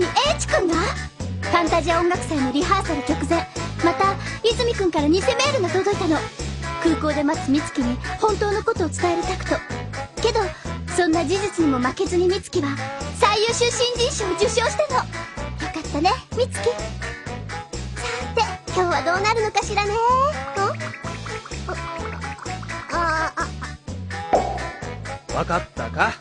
に H 君が？ファンタジア音楽祭のリハーサル直前。また泉君から偽メールが届いたの。空港で待つ美月に本当のことを伝えるタクト。けどそんな事実にも負けずに美月は最優秀新人賞を受賞したの。よかったね美月。さて今日はどうなるのかしらね？あああ。わかったか？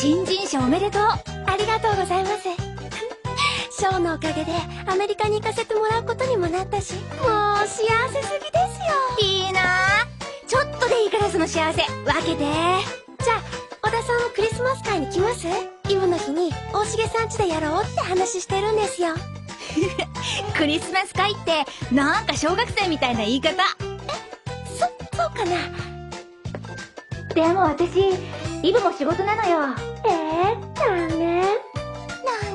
新人賞おめでとう。ありがとうございます。賞のおかげでアメリカに行かせてもらうことにもなったしもう幸せすぎですよ。いいな。ちょっとでいいからその幸せ。分けて。じゃあ小田さんもクリスマス会に来ます？イブの日に大重さん家でやろうって話してるんですよ。クリスマス会ってなんか小学生みたいな言い方。えそそうかな？でも私イブも仕事なのよ。えー、残念。な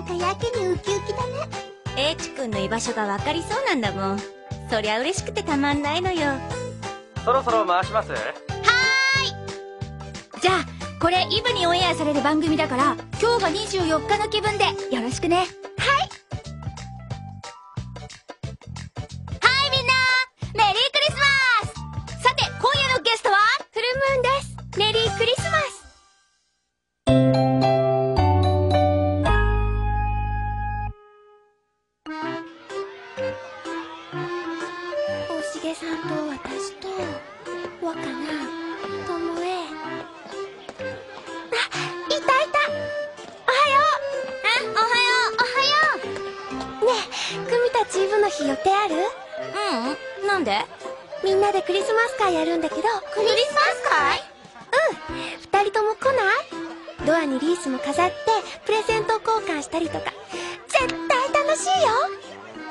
んかやけにウキウキだね。H 君の居場所が分かりそうなんだもん。そりゃ嬉しくてたまんないのよ。そろそろ回します？じゃあこれイブにオンエアされる番組だから今日が24日の気分でよろしくねス会やるんだけど。クリスマス会うん。二人とも来ない？ドアにリースも飾ってプレゼント交換したりとか。絶対楽しいよ。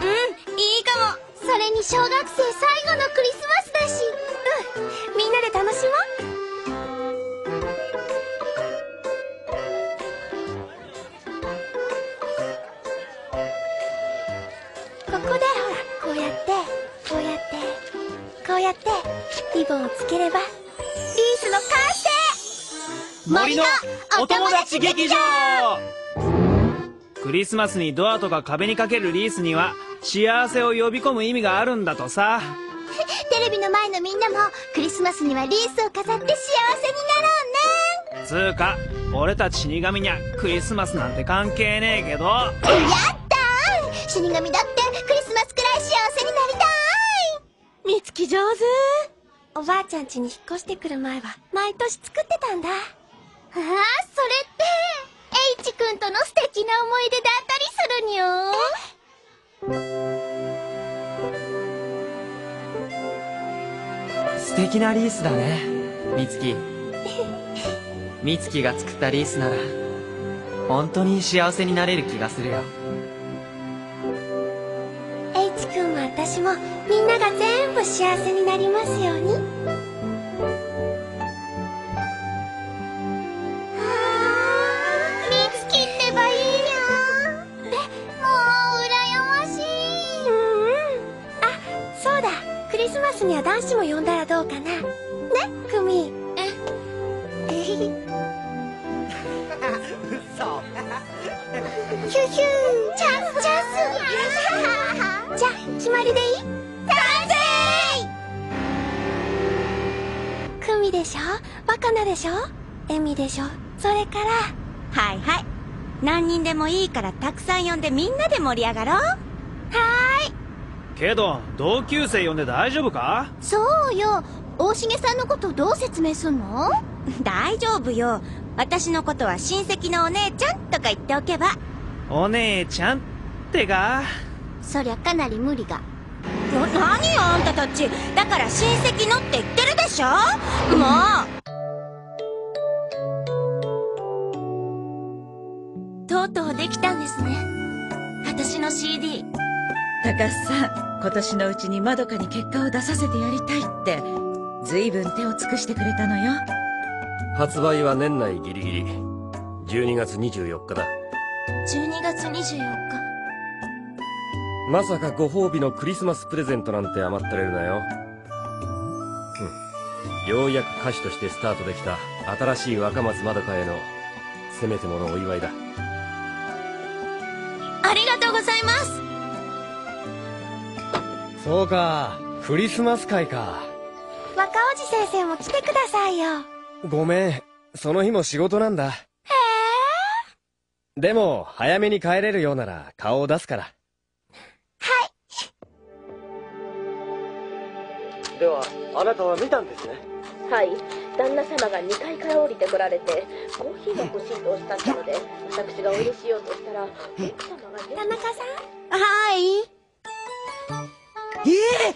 うんいいかも。それに小学生最後のクリスマスだし。うん。みんなで楽しもうってリボンをつければリースの完成。森のお友達劇場。クリスマスにドアとか壁にかけるリースには幸せを呼び込む意味があるんだとさ。テレビの前のみんなもクリスマスにはリースを飾って幸せになろうね。つうか俺たち死神にゃクリスマスなんて関係ねえけど。やったー。死神だってクリスマスくらい幸せになりたいみつき上手。おばあちゃん家に引っ越してくる前は毎年作ってたんだ。ああそれって H 君との素敵な思い出だったりするにょ素敵なリースだね。美月美月が作ったリースなら本当に幸せになれる気がするよ私もみんなが全部幸せになりますように見つければいい。もう、羨ましい。うんうんあそうだクリスマスには男子も呼んだらどうかなでしょ？エミでしょ？それからはいはい。何人でもいいからたくさん呼んでみんなで盛り上がろう。はけど同級生呼んで大丈夫か？ーい。そうよ。大重さんのことどう説明すんの？大丈夫よ。私のことは親戚のお姉ちゃんとか言っておけば。お姉ちゃんってか？そりゃかなり無理が。な、何よあんたたち。だから親戚のって言ってるでしょ？もうできたんですね。私の CD。高須さん、今年のうちにまどかに結果を出させてやりたいって、ずいぶん手を尽くしてくれたのよ。発売は年内ギリギリ12月24日だ12月24日。まさかご褒美のクリスマスプレゼントなんて甘ったれるなよふんようやく歌手としてスタートできた新しい若松まどかへのせめてものお祝いだありがとうございます。そうか。クリスマス会か。若おじ先生も来てくださいよ。ごめん。その日も仕事なんだ。へえでも早めに帰れるようなら顔を出すから。ではあなたは見たんですね？はい旦那様が2階から降りてこられてコーヒーが欲しいとおっしゃったので私がお入れしようとしたら奥様が田中さん？はい。ええ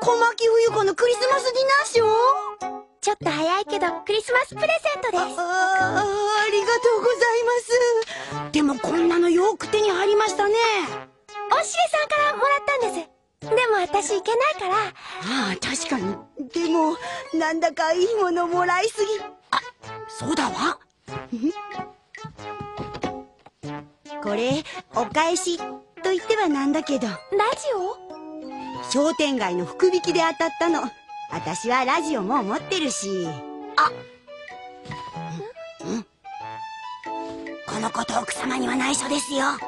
小牧冬子のクリスマスディナーショー？ちょっと早いけどクリスマスプレゼントです。ああありがとうございます。でもこんなのよく手に入りましたね。おしげさんからもらったんですでも私行けないから。ああ確かに。でもなんだかいいものもらいすぎ。あそうだわ。これお返しと言ってはなんだけど。ラジオ？商店街の福引きで当たったの。私はラジオも持ってるし。あ。ん？ん。このこと奥様には内緒ですよ。あ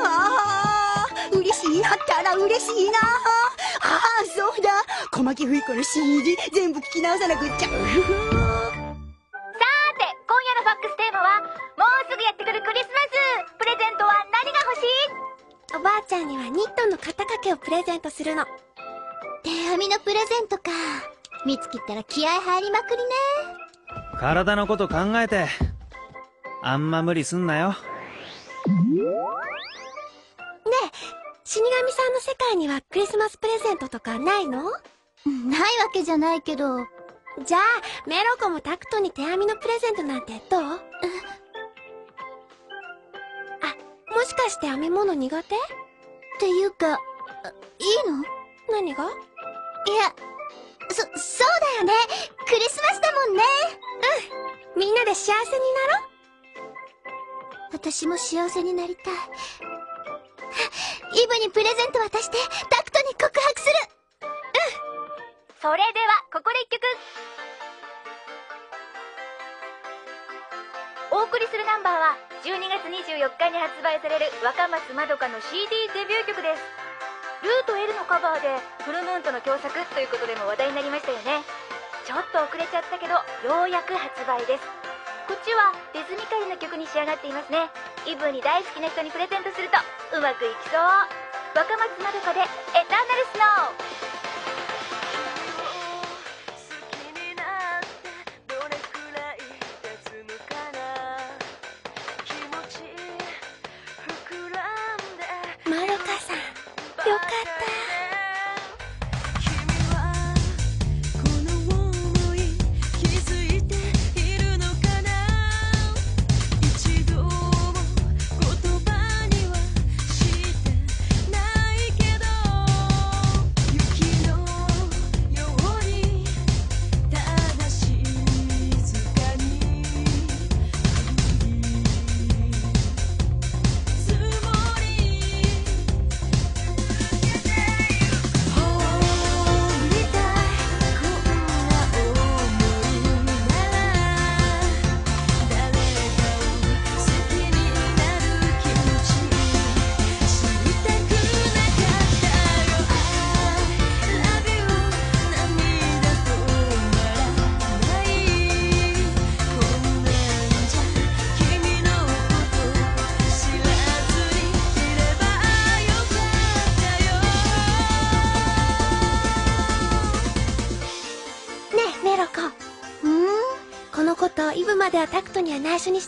あら嬉しいな。ああそうだ。小牧冬子の CD 全部聞き直さなくっちゃ。さーて、今夜のファックステーマは、もうすぐやってくるクリスマス。プレゼントは何が欲しい？おばあちゃんにはニットの肩掛けをプレゼントするの。手編みのプレゼントか。見つけたら気合入りまくりね。体のこと考えてあんま無理すんなよ。ねえ死神さんの世界にはクリスマスプレゼントとかないの？ないわけじゃないけど。じゃあメロコもタクトに手編みのプレゼントなんてどう？あもしかして編み物苦手？っていうか、あいいの？何が？いや、そ、そうだよね。クリスマスだもんね。みんなで幸せになろ私も幸せになりたい。イブにプレゼント渡して、タクトに告白するうんそれでは、ここで一曲お送りするナンバーは、12月24日に発売される若松まどかの CD デビュー曲です。ルーと L のカバーで、フルムーンとの共作ということでも話題になりましたよね。ちょっと遅れちゃったけど、ようやく発売です。こっちはリズミカルな曲に仕上がっていますねイブに大好きな人にプレゼントするとまくいきそう。若松まどかで「エターナルスノー」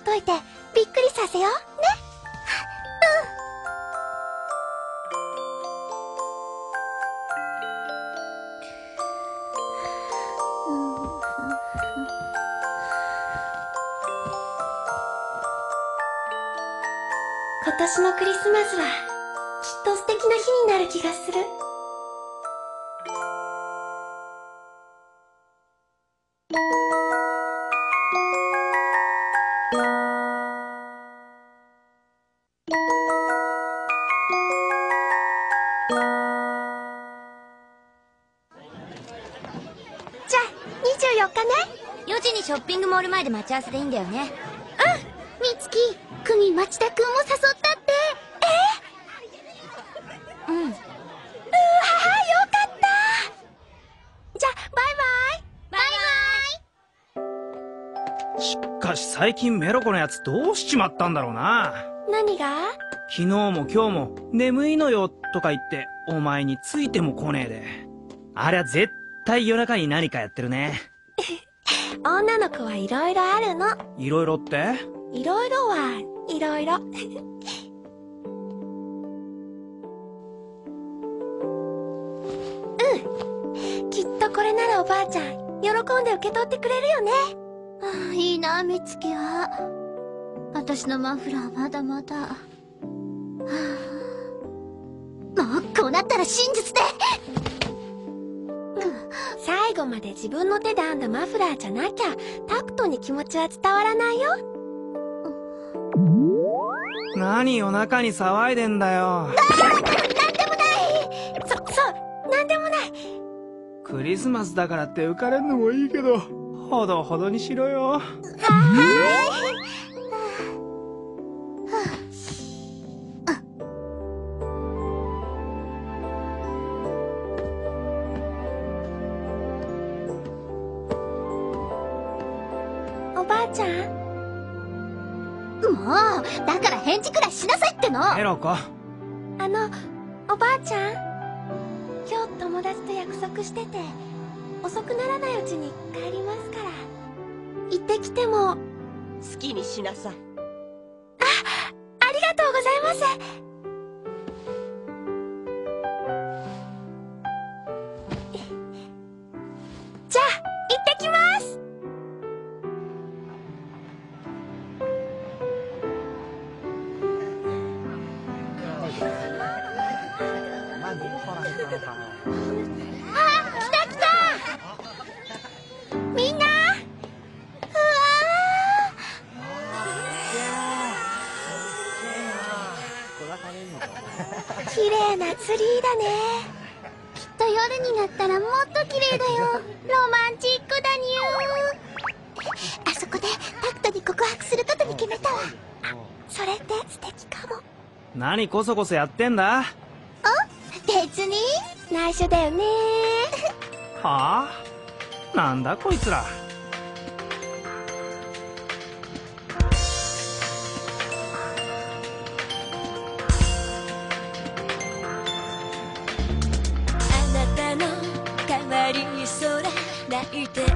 しといてびっくりさせよう。ね。うん。今年のクリスマスはきっと素敵な日になる気がするモール前で待ち合わせでいいんだよね。うんみつきくに町田くんも誘ったって。うん。うわーよかった。じゃあバイバイ。バイしかし最近メロコのやつどうしちまったんだろうな。何が？昨日も今日も眠いのよとか言ってお前についても来ねえで。ありゃ絶対夜中に何かやってるね。女の子はいろいろあるの。いろいろって？いろいろはいろいろ。うん。きっとこれならおばあちゃん喜んで受け取ってくれるよね。あいいな美月は。私のマフラーまだまだ。はあもうこうなったら真実で最後まで自分の手で編んだマフラーじゃなきゃタクトに気持ちは伝わらないよ何夜中に騒いでんだよ。そそうなんでもないクリスマスだからって浮かれんのもいいけど、ほどほどにしろよ。おもうだから返事くらいしなさいっての。メロコ。あのおばあちゃん。今日友達と約束してて遅くならないうちに帰りますから。行ってきても。好きにしなさい。ありがとうございます綺麗なツリーだね。きっと夜になったらもっと綺麗だよ。ロマンチックだにゅあそこでタクトに告白することに決めたわ。それって素敵かも。何こそこそやってんだ？別に？内緒だよね。はあ？なんだこいつら。泣い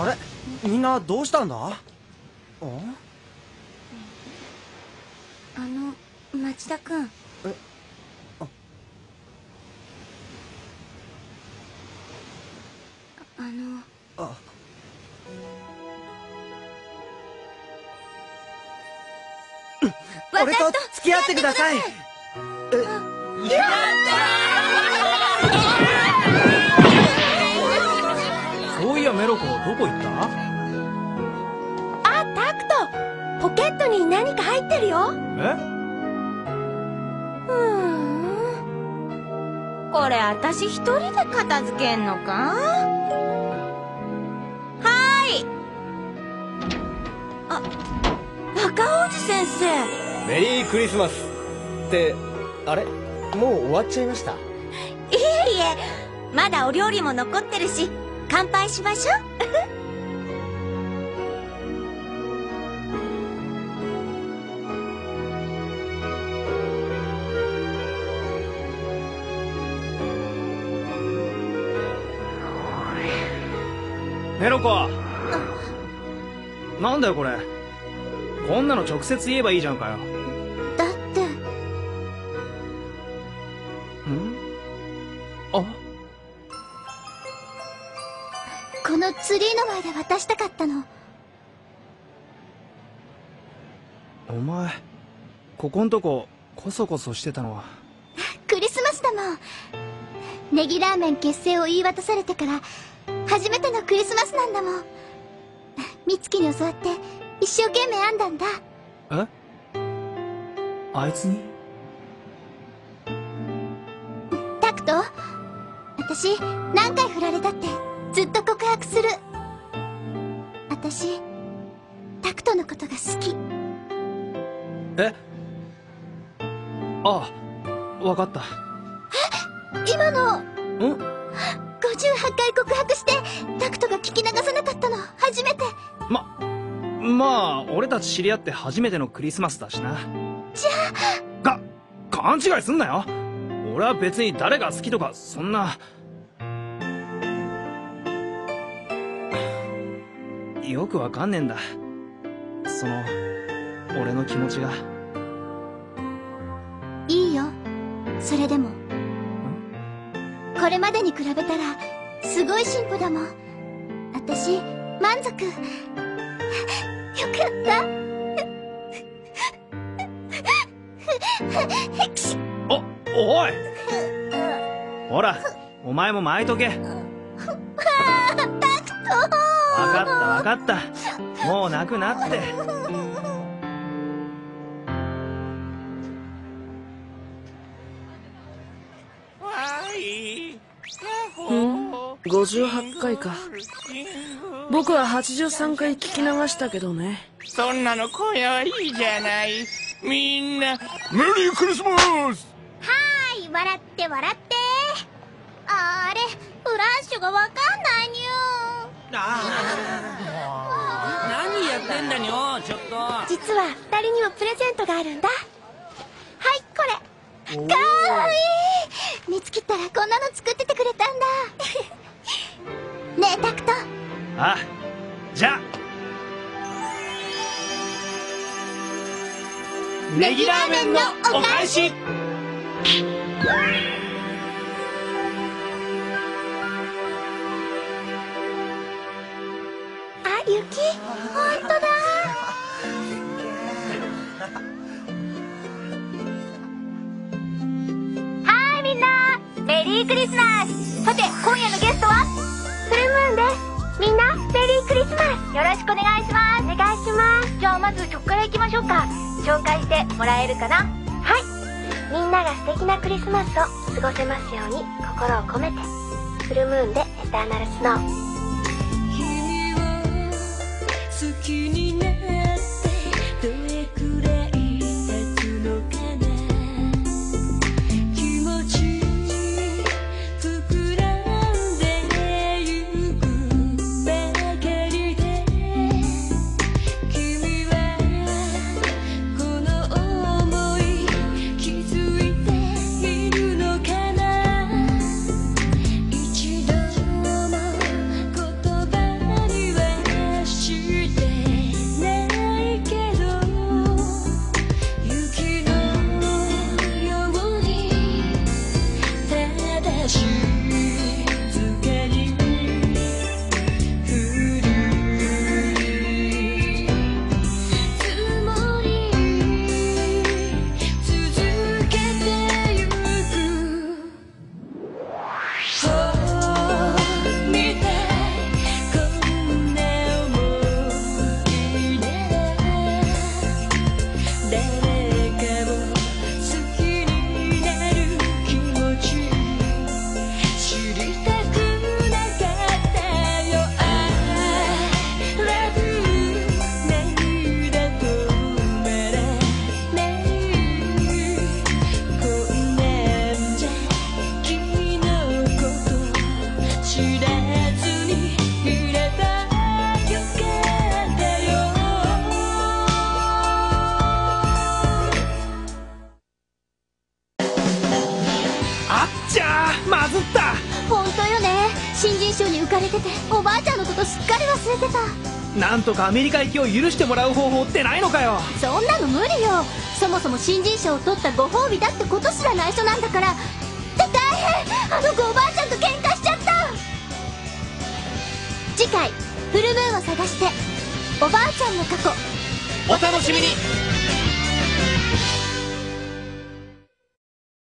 あれ？みんなどうしたんだ？あ？あの町田くん。え？あ。あの。あ。俺と付き合ってください。そうどこ行った？あタクト。ポケットに何か入ってるよ。え？これ私一人で片付けんのか？はーい。あ若王子先生。メリークリスマス。ってあれ？もう終わっちゃいました？いえいえ。まだお料理も残ってるし乾杯しましょうメロコ。なんだよこれ。こんなの直接言えばいいじゃんかよ。だって。ん？あ？このツリーの前で渡したかったの。お前ここんとこコソコソしてたのは。クリスマスだもん。ネギラーメン結成を言い渡されてから初めてのクリスマスなんだもん。美月に教わって一生懸命編んだんだ。え？あいつに？タクト？私何回振られたってずっと告白する。私タクトのことが好き。え？ああわかった。今の？ん？58回告白まあ俺たち知り合って初めてのクリスマスだしな。じゃあが勘違いすんなよ。俺は別に誰が好きとかそんな。よくわかんねえんだ。その俺の気持ちが。いいよ。それでも。これまでに比べたらすごい進歩だもん。私満足。おおい。ほらお前も巻いとけ。分かった分かった。もう泣くなって。58回か僕は83回聞き流したけどね。そんなの今夜はいいじゃない。みんな。メリークリスマス！はーい笑って笑って。あれフラッシュがわかんないに何やってんだにょちょっと。実は二人にもプレゼントがあるんだ。はいこれ。かわいい。見つけたらこんなの作っててくれたんだネギラーメンのお返し。あ雪？本当だ。はーいみんな。メリークリスマス。さて今夜のゲストは？フルムーンです。みんなメリークリスマス。よろしくお願いします。お願いします。じゃあまず曲からいきましょうか紹介してもらえるかな？はい。みんなが素敵なクリスマスを過ごせますように心を込めて。フルムーンでエターナルスノー。好きになっとかアメリカ行きを許してもらう方法ってないのかよ。そんなの無理よ。そもそも新人賞を取ったご褒美だってことすら内緒なんだから。って大変。あの子おばあちゃんと喧嘩しちゃった。次回「フルムーンを探しておばあちゃんの過去」お楽しみに